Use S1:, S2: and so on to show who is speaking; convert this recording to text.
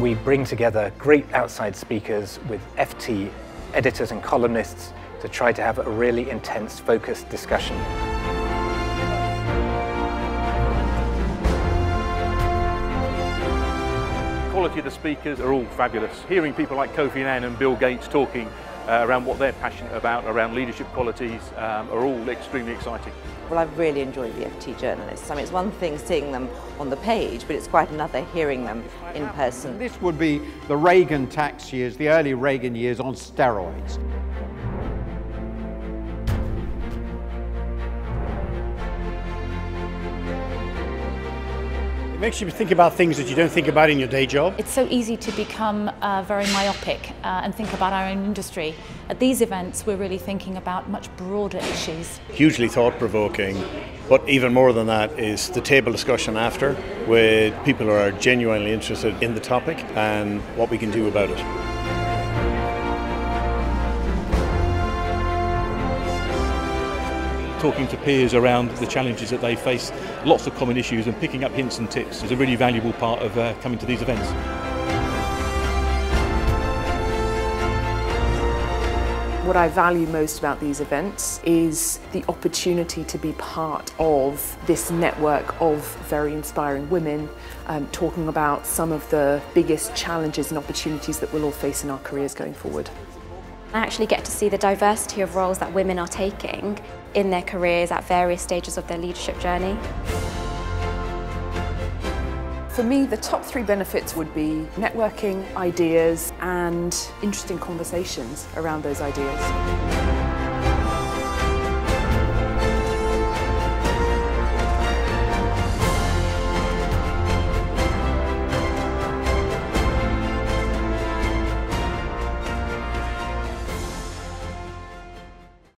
S1: We bring together great outside speakers with FT editors and columnists to try to have a really intense, focused discussion.
S2: Quality of the speakers are all fabulous. Hearing people like Kofi Annan and Bill Gates talking uh, around what they're passionate about, around leadership qualities, um, are all extremely exciting.
S3: Well, I've really enjoyed the FT journalists. I mean, it's one thing seeing them on the page, but it's quite another hearing them in person.
S4: This would be the Reagan tax years, the early Reagan years on steroids.
S5: Makes you think about things that you don't think about in your day job.
S6: It's so easy to become uh, very myopic uh, and think about our own industry. At these events, we're really thinking about much broader issues.
S7: Hugely thought provoking, but even more than that is the table discussion after with people who are genuinely interested in the topic and what we can do about it.
S2: Talking to peers around the challenges that they face, lots of common issues, and picking up hints and tips is a really valuable part of uh, coming to these events.
S8: What I value most about these events is the opportunity to be part of this network of very inspiring women, um, talking about some of the biggest challenges and opportunities that we'll all face in our careers going forward.
S9: I actually get to see the diversity of roles that women are taking in their careers at various stages of their leadership journey.
S8: For me, the top three benefits would be networking, ideas and interesting conversations around those ideas.